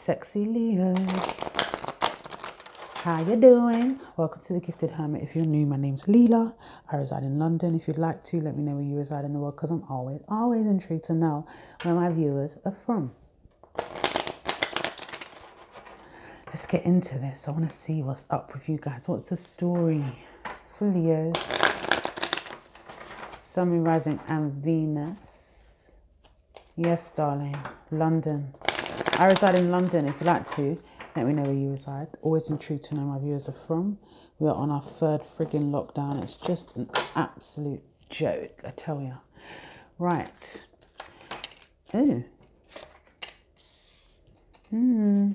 Sexy Leos. How you doing? Welcome to the Gifted Hermit. If you're new, my name's Leela. I reside in London. If you'd like to, let me know where you reside in the world because I'm always, always intrigued to know where my viewers are from. Let's get into this. I want to see what's up with you guys. What's the story for Leos? Sun, Rising, and Venus. Yes, darling. London. I reside in London. If you'd like to, let me know where you reside. Always intrigued to know my viewers are from. We are on our third frigging lockdown. It's just an absolute joke, I tell you. Right. Ooh. Hmm.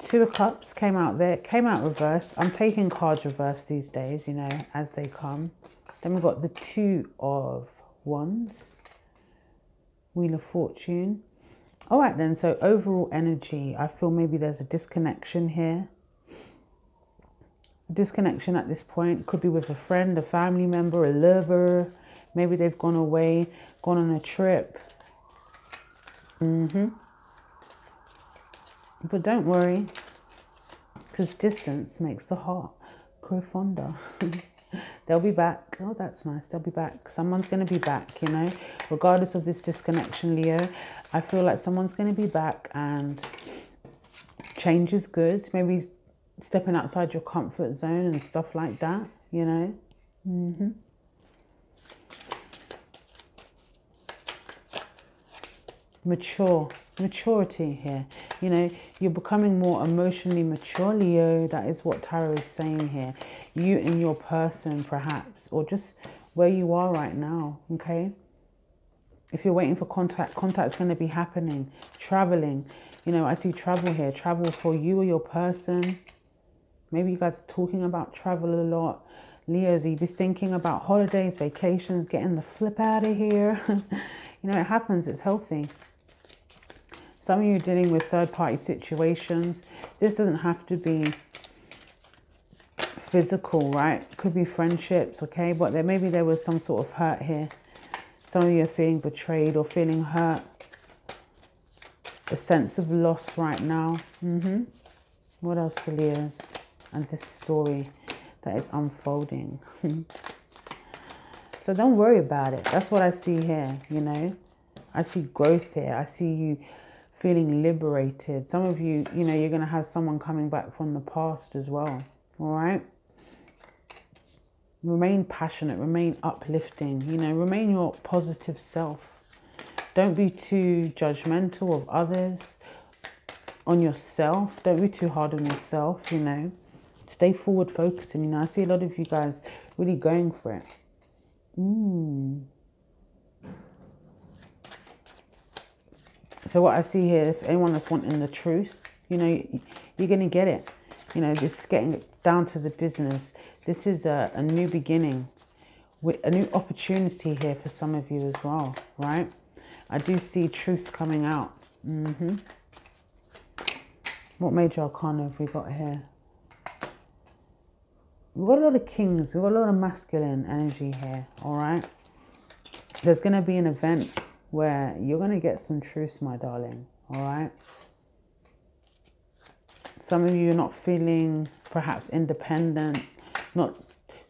Two of Cups came out there, came out reverse. I'm taking cards reverse these days, you know, as they come. Then we've got the Two of Wands, Wheel of Fortune. All right, then. So, overall energy, I feel maybe there's a disconnection here. A disconnection at this point could be with a friend, a family member, a lover. Maybe they've gone away, gone on a trip. Mm hmm. But don't worry, because distance makes the heart grow fonder. They'll be back. Oh, that's nice. They'll be back. Someone's going to be back, you know, regardless of this disconnection, Leo. I feel like someone's going to be back and change is good. Maybe stepping outside your comfort zone and stuff like that, you know. Mm-hmm. Mature maturity here. You know, you're becoming more emotionally mature, Leo. That is what tarot is saying here. You and your person, perhaps, or just where you are right now, okay? If you're waiting for contact, contact's going to be happening. Traveling. You know, I see travel here. Travel for you or your person. Maybe you guys are talking about travel a lot. Leos, you be thinking about holidays, vacations, getting the flip out of here. you know, it happens. It's healthy. Some of you dealing with third party situations. This doesn't have to be physical, right? Could be friendships, okay? But there maybe there was some sort of hurt here. Some of you are feeling betrayed or feeling hurt. A sense of loss right now. Mm-hmm. What else for Leos? And this story that is unfolding. so don't worry about it. That's what I see here, you know. I see growth here. I see you feeling liberated. Some of you, you know, you're going to have someone coming back from the past as well. All right. Remain passionate, remain uplifting, you know, remain your positive self. Don't be too judgmental of others, on yourself. Don't be too hard on yourself, you know. Stay forward focusing. You know, I see a lot of you guys really going for it. Mm. So what I see here, if anyone that's wanting the truth, you know, you're going to get it. You know, this is getting down to the business. This is a, a new beginning, with a new opportunity here for some of you as well, right? I do see truths coming out. Mm-hmm. What major arcana have we got here? We've got a lot of kings. We've got a lot of masculine energy here, all right? There's going to be an event where you're going to get some truths, my darling, all right? Some of you are not feeling perhaps independent, not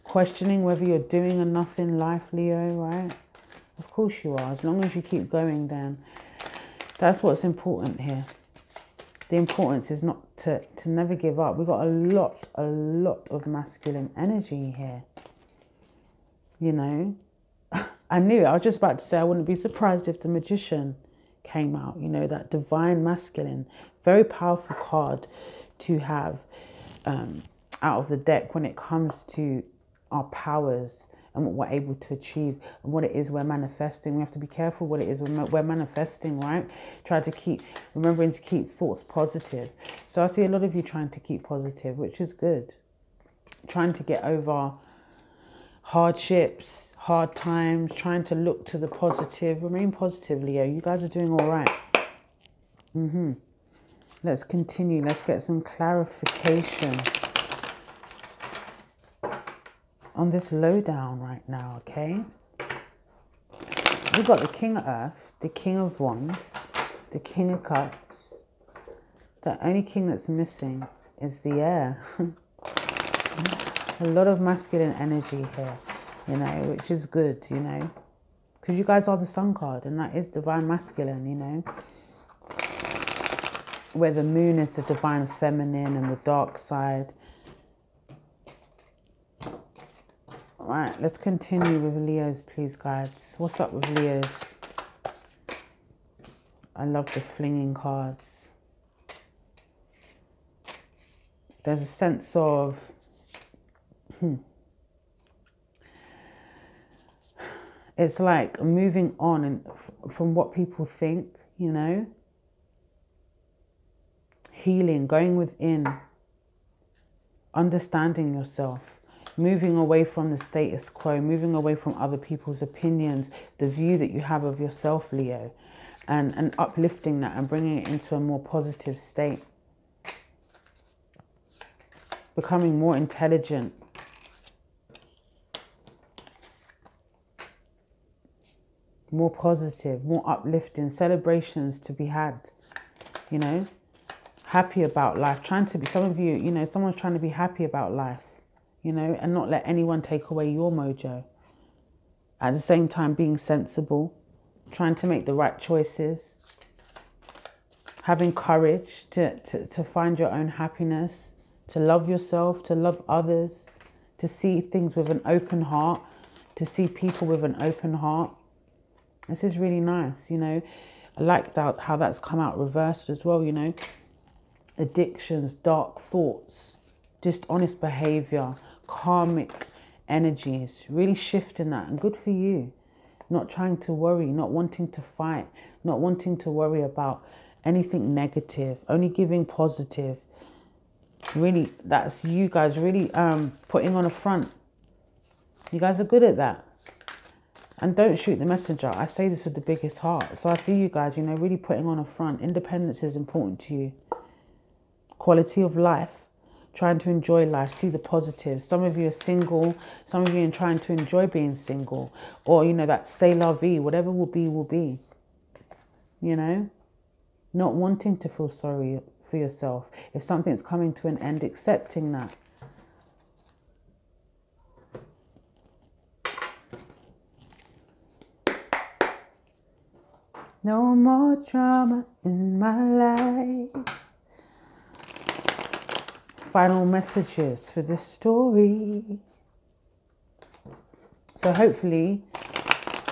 questioning whether you're doing enough in life, Leo, right? Of course you are. As long as you keep going, then that's what's important here. The importance is not to, to never give up. We've got a lot, a lot of masculine energy here. You know, I knew I was just about to say I wouldn't be surprised if the magician came out, you know, that divine masculine, very powerful card to have um, out of the deck when it comes to our powers and what we're able to achieve and what it is we're manifesting. We have to be careful what it is we're manifesting, right? Try to keep, remembering to keep thoughts positive. So I see a lot of you trying to keep positive, which is good. Trying to get over hardships, hard times, trying to look to the positive. Remain positive, Leo. You guys are doing all right. Mm-hmm. Let's continue. Let's get some clarification on this lowdown right now, okay? We've got the King of Earth, the King of Wands, the King of Cups. The only king that's missing is the air. a lot of masculine energy here, you know, which is good, you know, because you guys are the sun card and that is divine masculine, you know, where the moon is the divine feminine and the dark side. All right, let's continue with Leos, please, guys. What's up with Leos? I love the flinging cards. There's a sense of hmm, it's like moving on and from what people think, you know, healing, going within, understanding yourself, moving away from the status quo, moving away from other people's opinions, the view that you have of yourself, Leo and, and uplifting that and bringing it into a more positive state. Becoming more intelligent. More positive, more uplifting, celebrations to be had, you know, happy about life, trying to be, some of you, you know, someone's trying to be happy about life, you know, and not let anyone take away your mojo. At the same time, being sensible, trying to make the right choices, having courage to, to, to find your own happiness, to love yourself, to love others, to see things with an open heart, to see people with an open heart. This is really nice, you know. I like that how that's come out reversed as well, you know. Addictions, dark thoughts, dishonest behavior, karmic energies, really shifting that and good for you not trying to worry, not wanting to fight, not wanting to worry about anything negative, only giving positive. Really, that's you guys really um, putting on a front. You guys are good at that. And don't shoot the messenger. I say this with the biggest heart. So I see you guys, you know, really putting on a front. Independence is important to you. Quality of life trying to enjoy life, see the positives. Some of you are single, some of you are trying to enjoy being single, or you know, that say la vie, whatever will be, will be. You know, not wanting to feel sorry for yourself. If something's coming to an end, accepting that. No more drama in my life final messages for this story. So hopefully,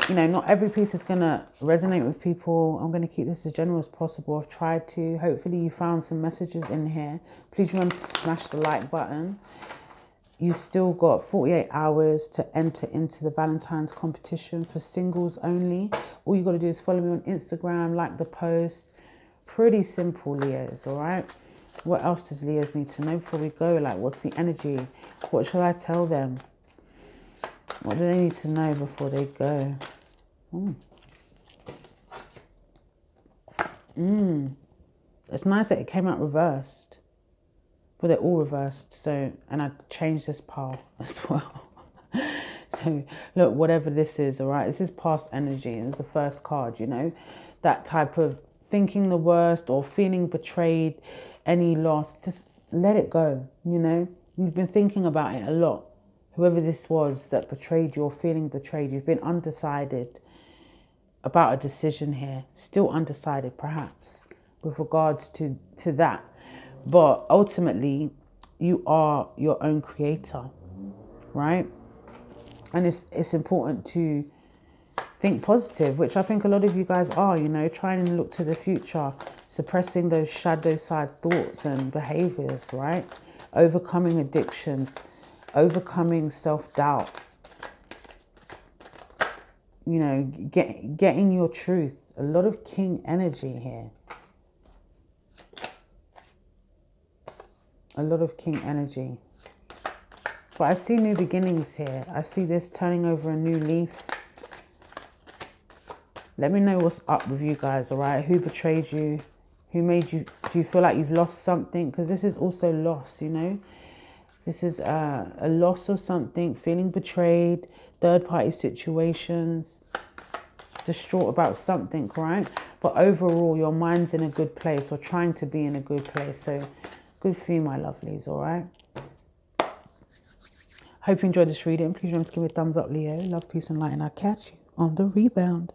you know, not every piece is going to resonate with people. I'm going to keep this as general as possible. I've tried to. Hopefully you found some messages in here. Please remember to smash the like button. You've still got 48 hours to enter into the Valentine's competition for singles only. All you got to do is follow me on Instagram, like the post. Pretty simple, Leos, all right? What else does Leos need to know before we go? Like, what's the energy? What shall I tell them? What do they need to know before they go? Mm. Mm. It's nice that it came out reversed. But they're all reversed. So, and I changed this pile as well. so, look, whatever this is, all right, this is past energy. It's the first card, you know, that type of thinking the worst or feeling betrayed any loss, just let it go, you know? You've been thinking about it a lot. Whoever this was that betrayed you or feeling betrayed, you've been undecided about a decision here. Still undecided, perhaps, with regards to, to that. But ultimately, you are your own creator, right? And it's, it's important to think positive, which I think a lot of you guys are, you know, trying to look to the future, suppressing those shadow side thoughts and behaviors, right? Overcoming addictions, overcoming self doubt, you know, get, getting your truth. A lot of king energy here. A lot of king energy. But I see new beginnings here. I see this turning over a new leaf let me know what's up with you guys, all right? Who betrayed you? Who made you, do you feel like you've lost something? Because this is also loss, you know? This is uh, a loss of something, feeling betrayed, third party situations. distraught about something, right? But overall, your mind's in a good place or trying to be in a good place. So good for you, my lovelies, all right? Hope you enjoyed this reading. Please remember to give me a thumbs up, Leo. Love, peace, and light, and I'll catch you on the rebound.